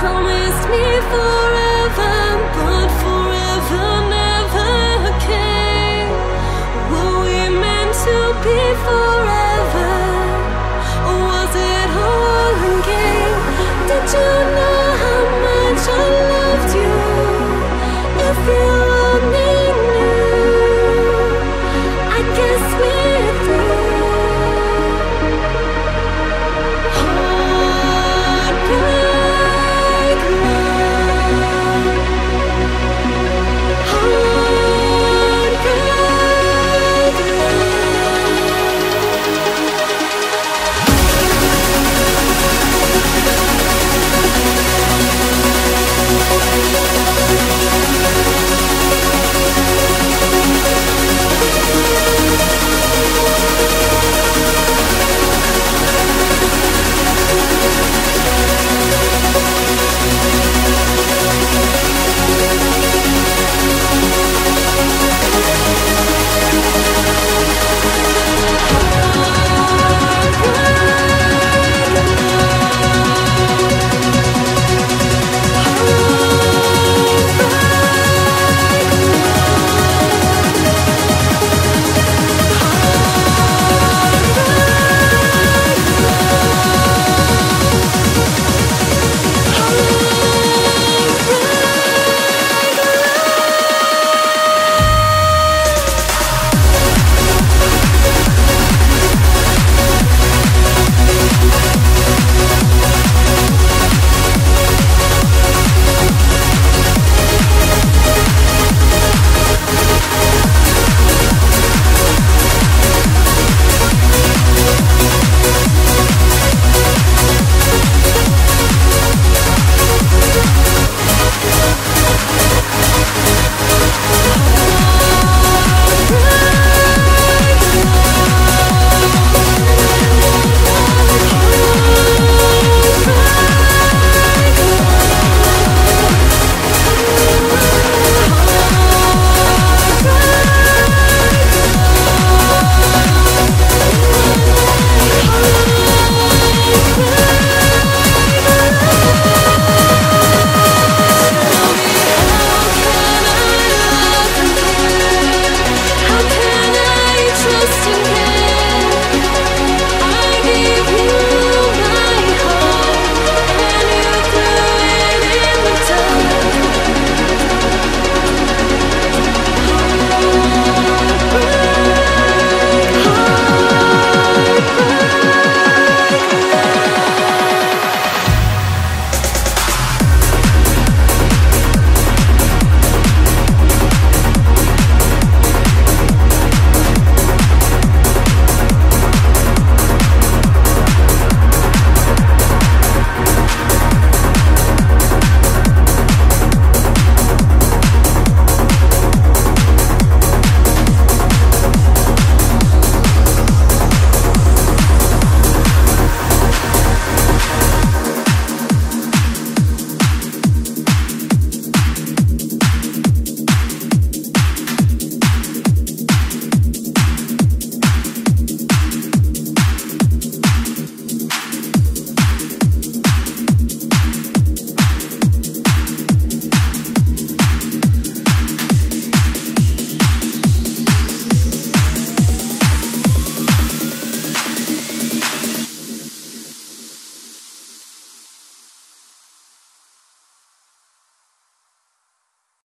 promised me forever, but forever never came. Were we meant to be forever?